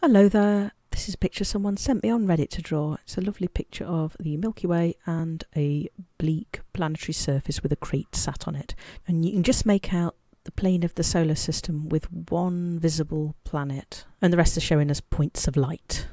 Hello there. This is a picture someone sent me on Reddit to draw. It's a lovely picture of the Milky Way and a bleak planetary surface with a crate sat on it. And you can just make out the plane of the solar system with one visible planet, and the rest are showing us points of light.